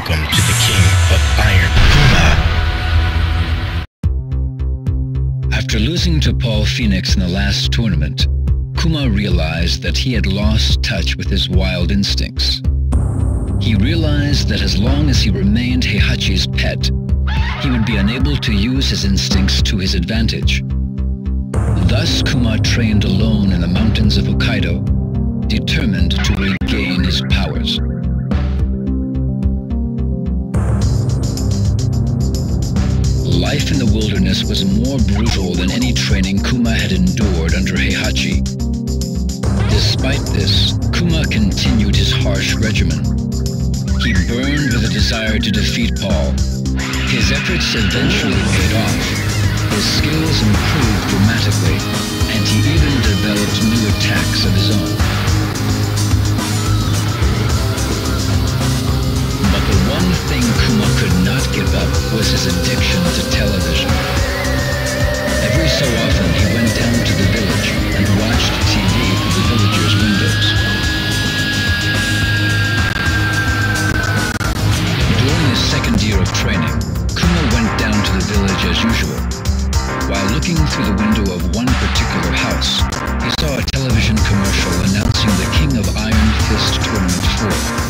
Welcome to the King of Iron, Kuma. After losing to Paul Phoenix in the last tournament, Kuma realized that he had lost touch with his wild instincts. He realized that as long as he remained Heihachi's pet, he would be unable to use his instincts to his advantage. Thus Kuma trained alone in the mountains of Hokkaido, determined to regain his powers. Life in the wilderness was more brutal than any training Kuma had endured under Heihachi. Despite this, Kuma continued his harsh regimen. He burned with a desire to defeat Paul. His efforts eventually paid off. His skills improved dramatically, and he even developed new attacks of his own. One thing Kuma could not give up was his addiction to television. Every so often he went down to the village and watched TV through the villagers' windows. During his second year of training, Kuma went down to the village as usual. While looking through the window of one particular house, he saw a television commercial announcing the King of Iron Fist Tournament 4.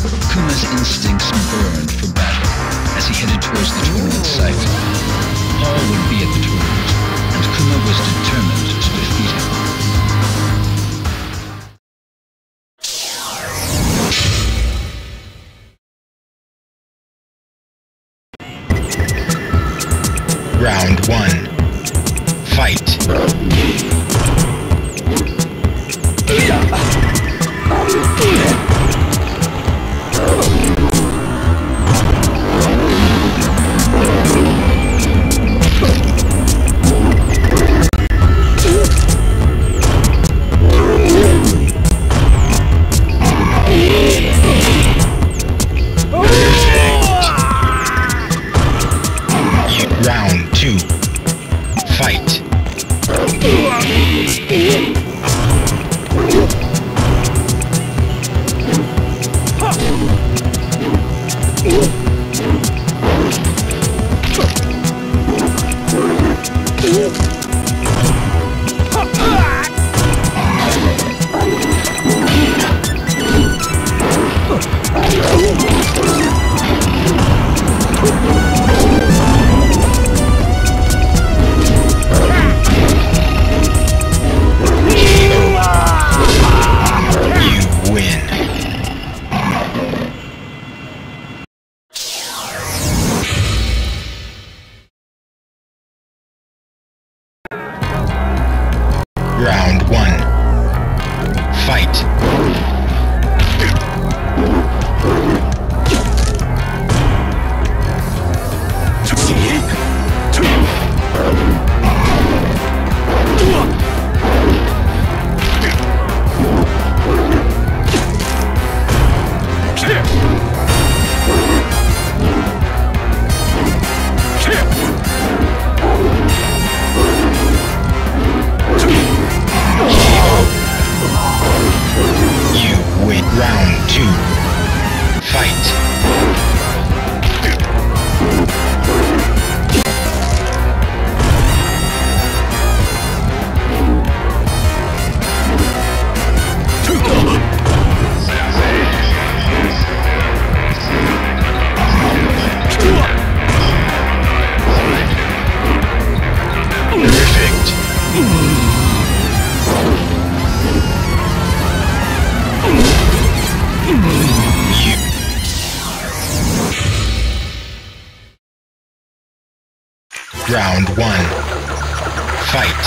Kuma's instincts burned for battle as he headed towards the tournament site. Paul would be at the tournament, and Kuma was determined to defeat him. Round one. Fight. Round one. Fight. Round one. Fight.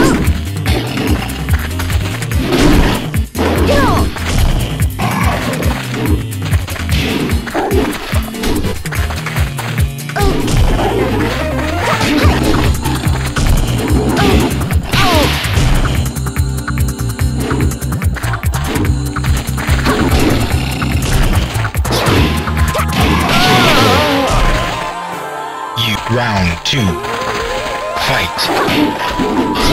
two. Fight.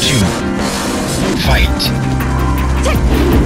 Two. Fight.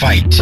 Fight.